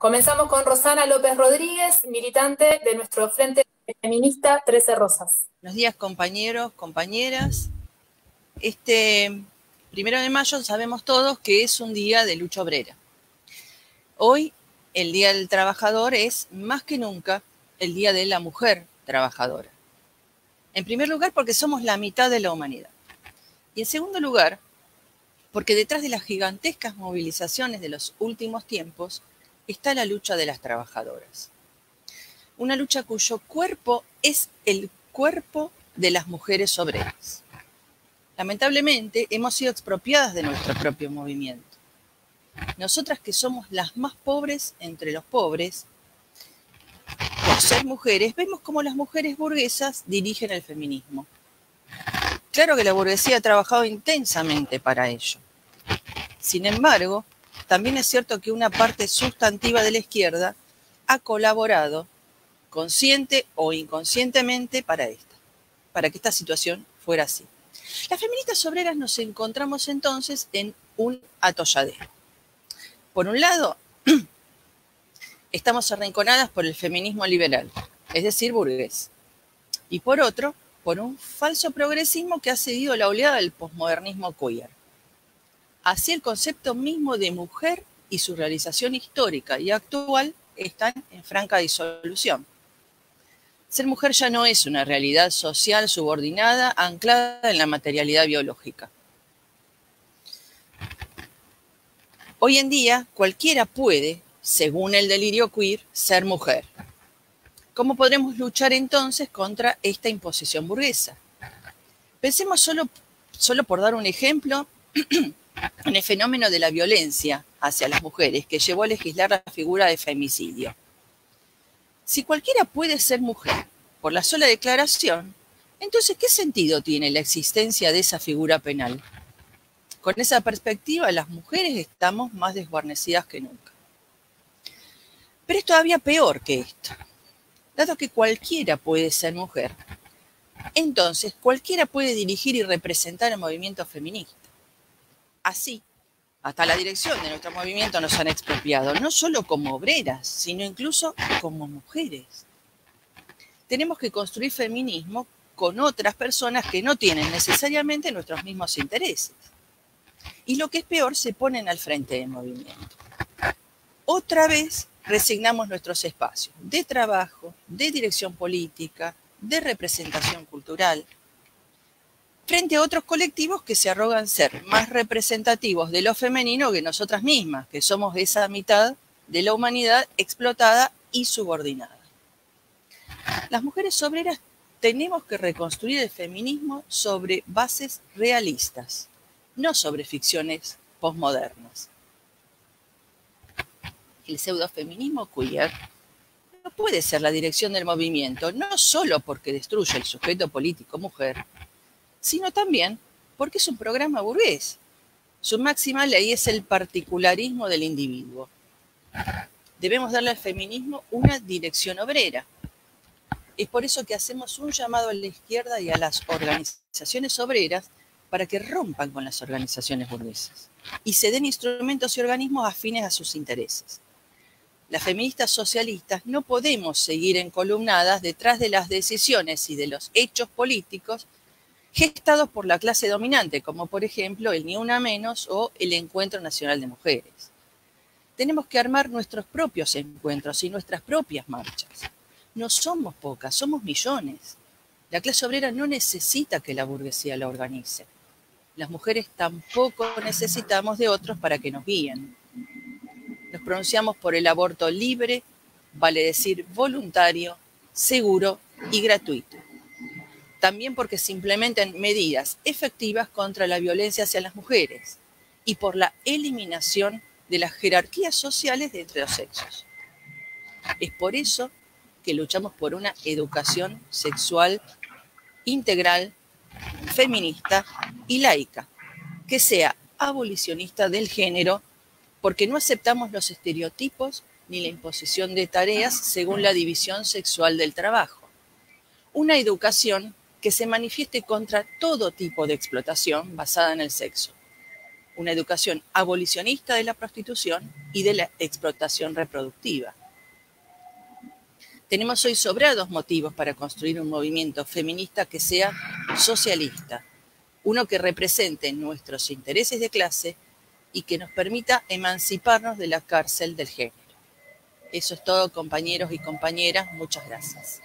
Comenzamos con Rosana López Rodríguez, militante de nuestro Frente Feminista 13 Rosas. Buenos días compañeros, compañeras. Este primero de mayo sabemos todos que es un día de lucha obrera. Hoy el Día del Trabajador es más que nunca el Día de la Mujer Trabajadora. En primer lugar porque somos la mitad de la humanidad. Y en segundo lugar porque detrás de las gigantescas movilizaciones de los últimos tiempos está la lucha de las trabajadoras. Una lucha cuyo cuerpo es el cuerpo de las mujeres obreras. Lamentablemente hemos sido expropiadas de nuestro propio movimiento. Nosotras que somos las más pobres entre los pobres, por ser mujeres, vemos cómo las mujeres burguesas dirigen el feminismo. Claro que la burguesía ha trabajado intensamente para ello. Sin embargo, también es cierto que una parte sustantiva de la izquierda ha colaborado consciente o inconscientemente para esta, para que esta situación fuera así. Las feministas obreras nos encontramos entonces en un atolladero. Por un lado, estamos arrinconadas por el feminismo liberal, es decir, burgués. Y por otro, por un falso progresismo que ha seguido la oleada del posmodernismo queer. Así el concepto mismo de mujer y su realización histórica y actual están en franca disolución. Ser mujer ya no es una realidad social subordinada anclada en la materialidad biológica. Hoy en día cualquiera puede, según el delirio queer, ser mujer. ¿Cómo podremos luchar entonces contra esta imposición burguesa? Pensemos solo, solo por dar un ejemplo en el fenómeno de la violencia hacia las mujeres que llevó a legislar la figura de femicidio. Si cualquiera puede ser mujer por la sola declaración, entonces ¿qué sentido tiene la existencia de esa figura penal? Con esa perspectiva, las mujeres estamos más desguarnecidas que nunca. Pero es todavía peor que esto. Dado que cualquiera puede ser mujer, entonces cualquiera puede dirigir y representar el movimiento feminista. Así, hasta la dirección de nuestro movimiento nos han expropiado, no solo como obreras, sino incluso como mujeres. Tenemos que construir feminismo con otras personas que no tienen necesariamente nuestros mismos intereses. Y lo que es peor, se ponen al frente del movimiento. Otra vez resignamos nuestros espacios de trabajo, de dirección política, de representación cultural, frente a otros colectivos que se arrogan ser más representativos de lo femenino que nosotras mismas, que somos esa mitad de la humanidad explotada y subordinada. Las mujeres obreras tenemos que reconstruir el feminismo sobre bases realistas, no sobre ficciones posmodernas. El pseudofeminismo queer no puede ser la dirección del movimiento, no solo porque destruye el sujeto político mujer, sino también porque es un programa burgués. Su máxima ley es el particularismo del individuo. Debemos darle al feminismo una dirección obrera. Es por eso que hacemos un llamado a la izquierda y a las organizaciones obreras para que rompan con las organizaciones burguesas y se den instrumentos y organismos afines a sus intereses. Las feministas socialistas no podemos seguir encolumnadas detrás de las decisiones y de los hechos políticos gestados por la clase dominante, como por ejemplo el Ni Una Menos o el Encuentro Nacional de Mujeres. Tenemos que armar nuestros propios encuentros y nuestras propias marchas. No somos pocas, somos millones. La clase obrera no necesita que la burguesía la organice. Las mujeres tampoco necesitamos de otros para que nos guíen. Nos pronunciamos por el aborto libre, vale decir voluntario, seguro y gratuito también porque se implementen medidas efectivas contra la violencia hacia las mujeres y por la eliminación de las jerarquías sociales de entre los sexos. Es por eso que luchamos por una educación sexual integral, feminista y laica, que sea abolicionista del género, porque no aceptamos los estereotipos ni la imposición de tareas según la división sexual del trabajo. Una educación que se manifieste contra todo tipo de explotación basada en el sexo. una educación abolicionista de la prostitución y de la explotación reproductiva. Tenemos hoy sobrados motivos para construir un movimiento feminista que sea socialista, uno que represente nuestros intereses de clase y que nos permita emanciparnos de la cárcel del género. Eso es todo, compañeros y compañeras. Muchas gracias.